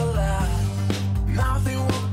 alive. Nothing will